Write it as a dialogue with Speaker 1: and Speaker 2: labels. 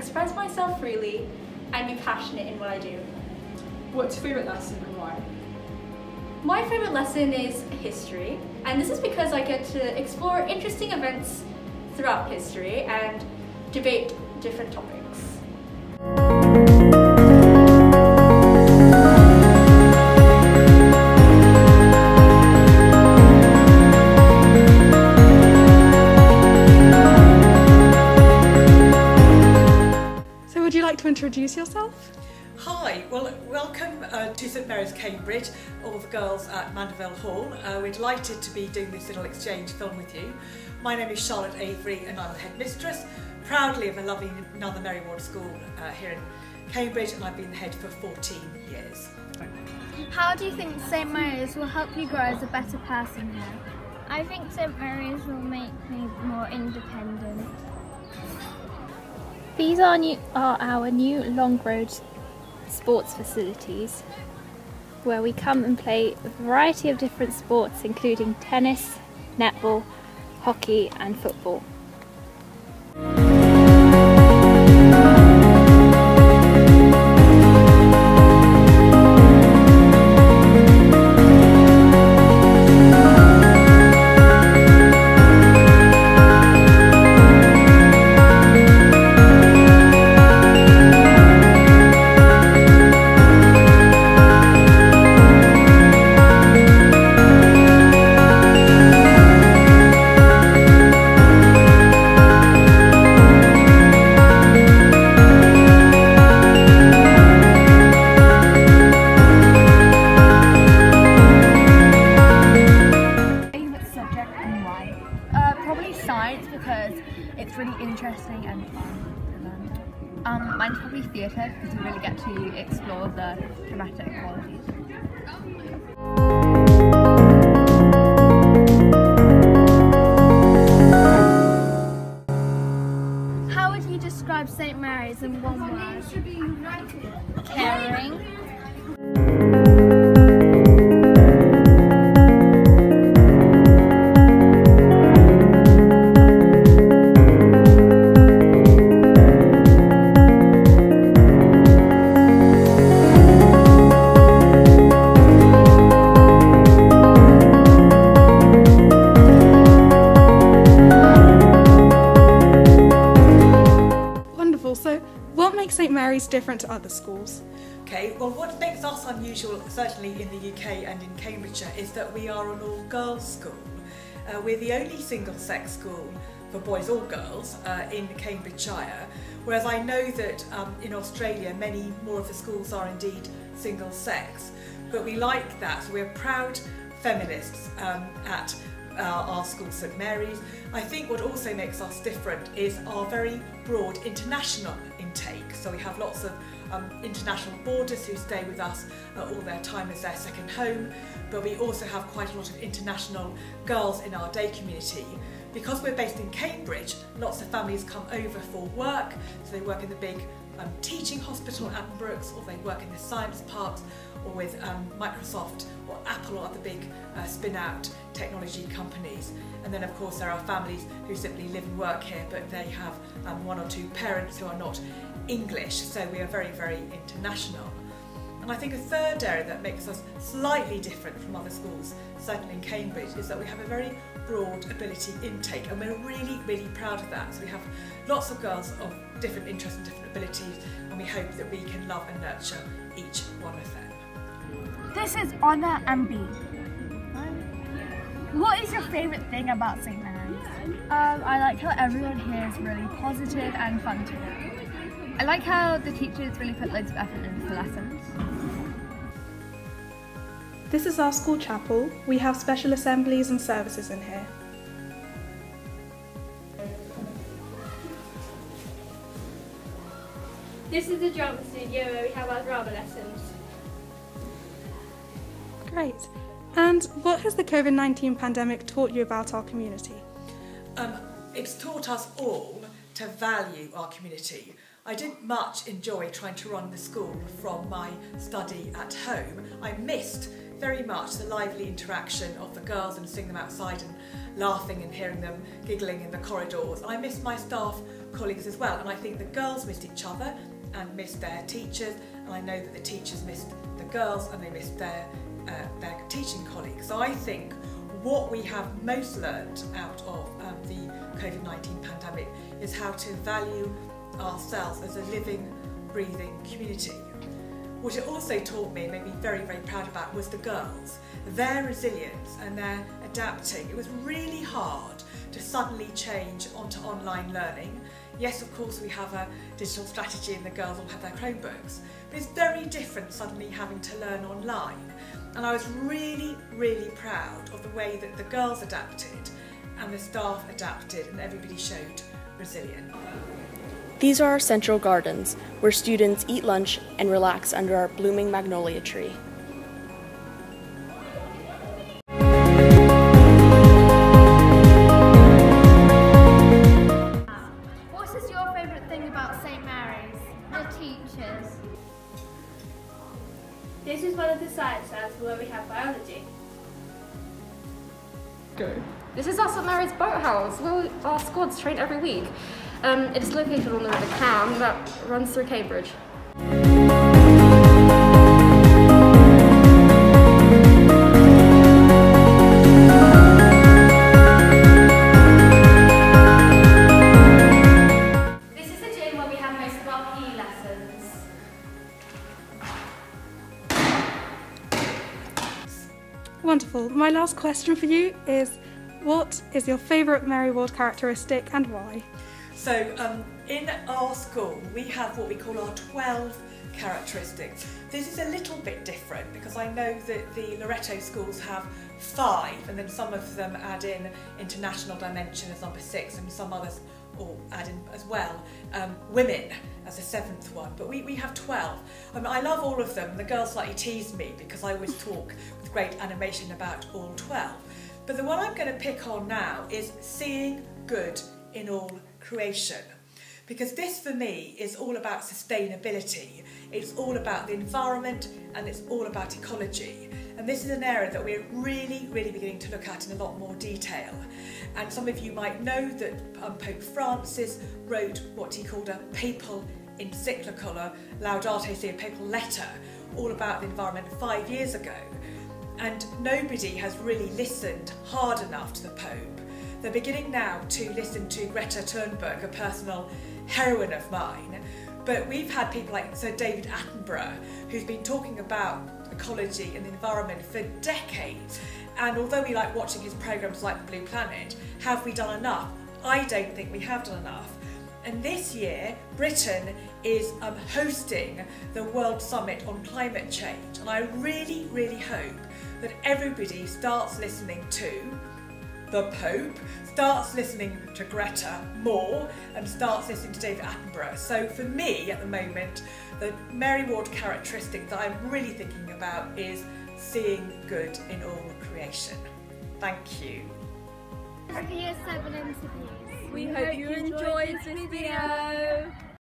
Speaker 1: express myself freely and be passionate in what I do.
Speaker 2: What's your favourite lesson and why?
Speaker 1: My favourite lesson is history, and this is because I get to explore interesting events throughout history and debate different topics.
Speaker 3: Uh, to St Mary's Cambridge, all the girls at Mandeville Hall. Uh, we're delighted to be doing this little exchange film with you. My name is Charlotte Avery and I'm the headmistress, proudly of a lovely Another Mary Ward School uh, here in Cambridge and I've been the head for 14 years.
Speaker 4: How do you think St Mary's will help you grow as a better person here?
Speaker 5: I think St Mary's will make me more independent.
Speaker 6: These are, new, are our new Long Road sports facilities where we come and play a variety of different sports including tennis, netball, hockey and football.
Speaker 7: Science because it's really interesting and fun to learn. Um, mine's probably theatre because you really get to explore the dramatic qualities.
Speaker 4: How would you describe St Mary's in one word?
Speaker 5: Caring.
Speaker 2: What makes St Mary's different to other schools?
Speaker 3: Okay, well what makes us unusual, certainly in the UK and in Cambridgeshire, is that we are an all-girls school. Uh, we're the only single-sex school for boys or girls uh, in Cambridgeshire, whereas I know that um, in Australia many more of the schools are indeed single-sex. But we like that, so we're proud feminists um, at uh, our school St Mary's. I think what also makes us different is our very broad international. So we have lots of um, international boarders who stay with us uh, all their time as their second home, but we also have quite a lot of international girls in our day community. Because we're based in Cambridge, lots of families come over for work, so they work in the big um, teaching hospital at Addenbrooke's or they work in the science parks, or with um, Microsoft or Apple or other big uh, spin-out technology companies. And then of course there are families who simply live and work here, but they have um, one or two parents who are not English, so we are very, very international. And I think a third area that makes us slightly different from other schools, certainly in Cambridge, is that we have a very broad ability intake and we're really, really proud of that. So we have lots of girls of different interests and different abilities and we hope that we can love and nurture each one of them.
Speaker 7: This is Honor and B. What is your favourite thing about St Mary's?
Speaker 8: Um, I like how everyone here is really positive and fun to know. I like how the teachers really put loads of effort into the lessons.
Speaker 2: This is our school chapel. We have special assemblies and services in here.
Speaker 1: This is the drama studio where we have our drama lessons.
Speaker 2: Great. And what has the COVID 19 pandemic taught you about our community?
Speaker 3: Um, it's taught us all to value our community. I didn't much enjoy trying to run the school from my study at home. I missed very much the lively interaction of the girls and seeing them outside and laughing and hearing them giggling in the corridors. I missed my staff colleagues as well. And I think the girls missed each other and missed their teachers, and I know that the teachers missed the girls and they missed their, uh, their teaching colleagues. So I think what we have most learned out of um, the COVID-19 pandemic is how to value ourselves as a living, breathing community. What it also taught me and made me very, very proud about was the girls. Their resilience and their adapting. It was really hard to suddenly change onto online learning. Yes, of course, we have a digital strategy and the girls all have their Chromebooks, but it's very different suddenly having to learn online. And I was really, really proud of the way that the girls adapted and the staff adapted and everybody showed resilience.
Speaker 9: These are our central gardens, where students eat lunch and relax under our blooming magnolia tree.
Speaker 10: This is one of the science labs where we have biology.
Speaker 11: Go. This is our St Mary's boathouse where our squads train every week. Um, it is located on the River Cam that runs through Cambridge.
Speaker 2: Wonderful. My last question for you is what is your favourite Mary Ward characteristic and why?
Speaker 3: So um, in our school we have what we call our 12 characteristics. This is a little bit different because I know that the Loreto schools have five and then some of them add in international dimension as number six and some others or add in as well um, women as a seventh one but we, we have 12 um, I love all of them the girls slightly tease me because I always talk with great animation about all 12 but the one I'm going to pick on now is seeing good in all creation. Because this for me is all about sustainability, it's all about the environment and it's all about ecology. And this is an area that we're really, really beginning to look at in a lot more detail. And some of you might know that um, Pope Francis wrote what he called a papal encyclical, a Laudato Si', a papal letter, all about the environment five years ago. And nobody has really listened hard enough to the Pope they're beginning now to listen to Greta Thunberg, a personal heroine of mine. But we've had people like Sir David Attenborough, who's been talking about ecology and the environment for decades. And although we like watching his programmes like The Blue Planet, have we done enough? I don't think we have done enough. And this year, Britain is um, hosting the World Summit on Climate Change. And I really, really hope that everybody starts listening to the Pope, starts listening to Greta more and starts listening to David Attenborough. So for me at the moment, the Mary Ward characteristic that I'm really thinking about is seeing good in all creation. Thank you.
Speaker 5: For year 7 interviews.
Speaker 7: We hope you enjoyed this video.